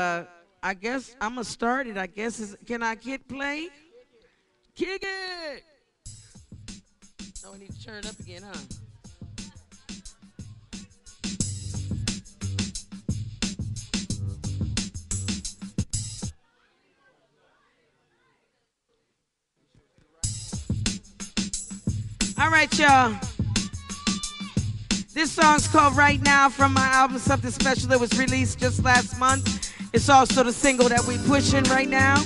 Uh, I guess I'm gonna start it. I guess is, can I get play? Kick it. Oh, we need to turn it up again, huh? All right, y'all. This song's called Right Now from my album Something Special that was released just last month. It's also the single that we're pushing right now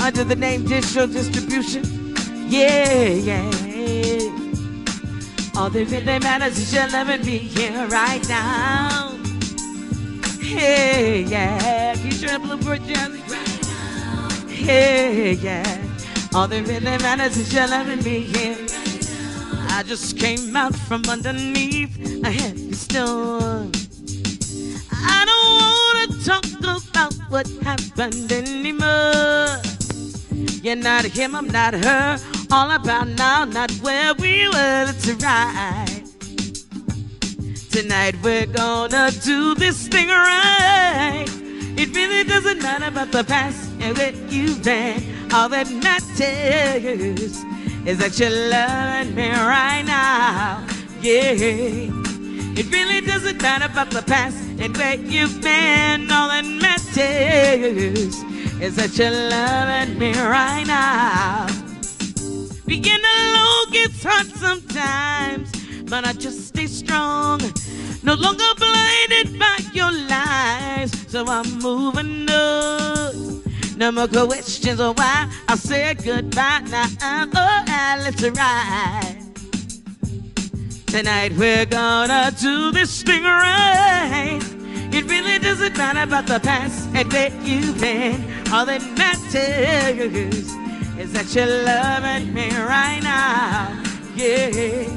under the name Digital Distribution. Yeah, yeah. All that really matters is you loving me here right now. Hey, yeah. You sure Bluebird Jelly? Right now. Hey, yeah. All that really matters is you loving me here. I just came out from underneath a heavy storm. I don't wanna talk about what happened anymore. You're not him, I'm not her. All about now, not where we were to ride. Tonight we're gonna do this thing right. It really doesn't matter about the past and where you've been. All that matters is that you're loving me right now. Yeah. It really doesn't matter about the past and where you've been. All that matters is that you're loving me right now. Beginning low gets hard sometimes, but I just stay strong. No longer blinded by your lies, so I'm moving on. No more questions of why I said goodbye. Now I'm oh, uh, let's ride. Tonight we're gonna do this thing right. It really doesn't matter about the past and where you've been. All that matters is that you're loving me right now. Yeah.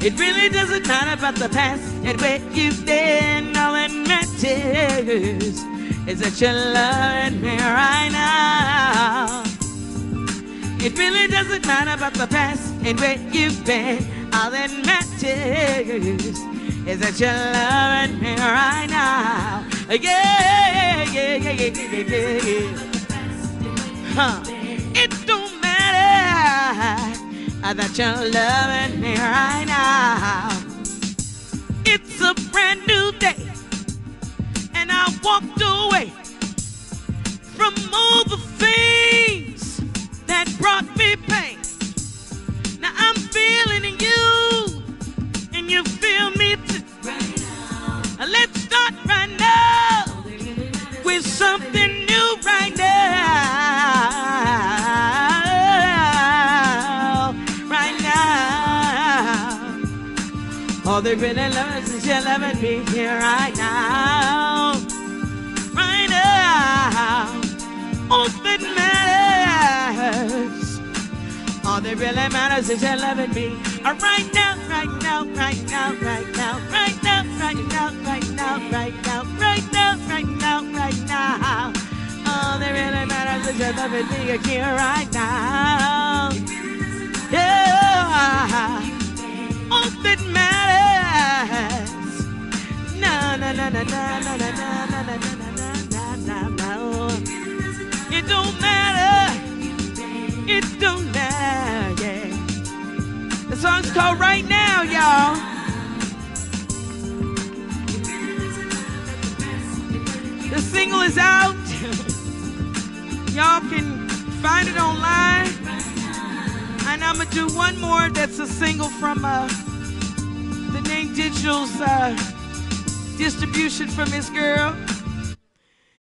It really doesn't matter about the past and where you've been. All that matters is that you're loving me right now. It really doesn't matter about the past and where you've been. All that matters is that you're loving me right now. Yeah, yeah, yeah, yeah, yeah, yeah. Huh. It don't matter that you're loving me right now. All they really love is you loving me here right now. Right now. All that matters. All that really matters is you loving me uh, right now, right now, right now, right now, right now, right now, right now, right now, right now, right now, right now. All that really matters is you loving me here right now. No, no, no, no, no, no, no, no, no, no. It don't matter. It don't matter, yeah. The song's called Right Now, y'all. The single is out. y'all can find it online. And I'm gonna do one more that's a single from uh, the name Digital's uh, distribution from this girl.